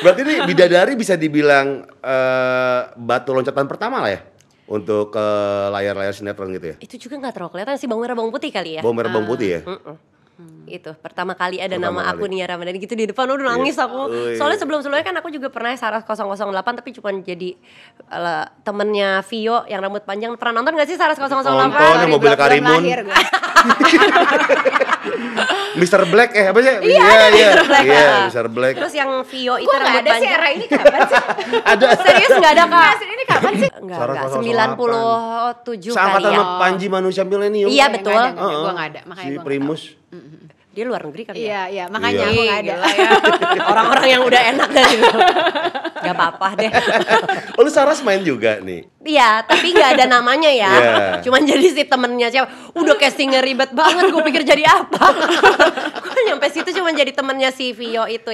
Berarti ini bidadari bisa dibilang eh, batu loncatan pertama lah ya untuk ke layar-layar sinetron gitu ya. Itu juga nggak terlalu kelihatan sih bawang merah bawang putih kali ya. Bawang merah bawang putih ya. Mm-mm. Itu pertama kali ada Pertama nama aku kali. Nia Ramadhani gitu di depan udah nangis Iya. aku. Oh, iya. Soalnya sebelum-sebelumnya kan aku juga pernah Saras 008 tapi cuma jadi eh, temennya Vio yang rambut panjang. Pernah nonton gak sih Saras 008? Nonton, yang mobil Karimun. lahir. Mr. Black eh apa sih? Iya, ada iya. Mr. Black. Iya, Mr. Black. Terus yang Vio itu Kok rambut ada sih panjang. era ini kapan sih? Ada. Serius nggak ada kak? Mas, ini kapan sih? Enggak, enggak. 008. 97 kali ya. sama Panji Manusia Milenium. Iya, betul. ada. Gua nggak ada, makanya Si gua Primus. Dia luar negeri Iya, ya. iya, makanya Iya. aku nggak ada. Gila ya. Orang-orang yang udah enak dari Gak apa-apa deh. Oh, lu Saras main juga nih. Iya, tapi nggak ada namanya ya. Iya. Cuman jadi si temennya siapa. Udah castingnya ribet banget. Gue pikir jadi apa. Gue nyampe situ cuma jadi temennya si Vio itu.